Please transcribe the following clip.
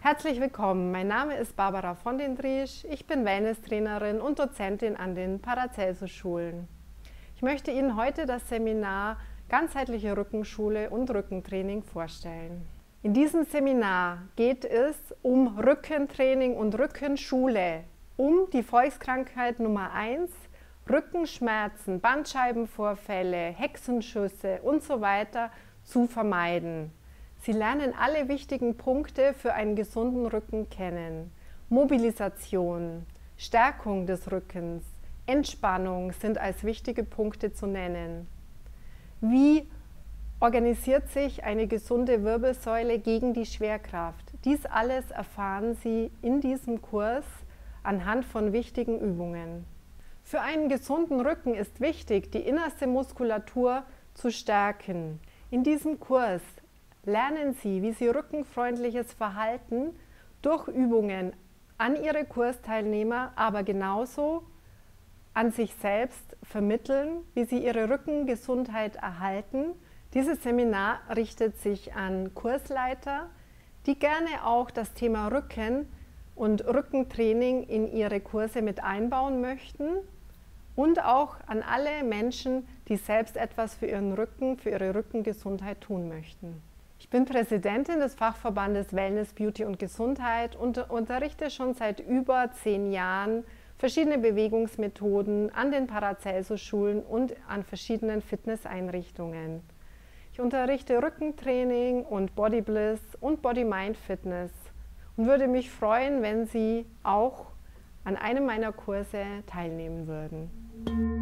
Herzlich willkommen, mein Name ist Barbara von den Driesch, ich bin Wellness-Trainerin und Dozentin an den Paracelsus-Schulen. Ich möchte Ihnen heute das Seminar Ganzheitliche Rückenschule und Rückentraining vorstellen. In diesem Seminar geht es um Rückentraining und Rückenschule, um die Volkskrankheit Nummer 1, Rückenschmerzen, Bandscheibenvorfälle, Hexenschüsse und so weiter zu vermeiden. Sie lernen alle wichtigen Punkte für einen gesunden Rücken kennen. Mobilisation, Stärkung des Rückens, Entspannung sind als wichtige Punkte zu nennen. Wie organisiert sich eine gesunde Wirbelsäule gegen die Schwerkraft? Dies alles erfahren Sie in diesem Kurs anhand von wichtigen Übungen. Für einen gesunden Rücken ist wichtig, die innerste Muskulatur zu stärken. In diesem Kurs lernen Sie, wie Sie rückenfreundliches Verhalten durch Übungen an Ihre Kursteilnehmer, aber genauso an sich selbst vermitteln, wie Sie Ihre Rückengesundheit erhalten. Dieses Seminar richtet sich an Kursleiter, die gerne auch das Thema Rücken und Rückentraining in ihre Kurse mit einbauen möchten und auch an alle Menschen, die selbst etwas für ihren Rücken, für ihre Rückengesundheit tun möchten. Ich bin Präsidentin des Fachverbandes Wellness, Beauty und Gesundheit und unterrichte schon seit über zehn Jahren verschiedene Bewegungsmethoden an den Paracelsus-Schulen und an verschiedenen Fitnesseinrichtungen. Ich unterrichte Rückentraining und Body Bliss und Body-Mind-Fitness und würde mich freuen, wenn Sie auch an einem meiner Kurse teilnehmen würden.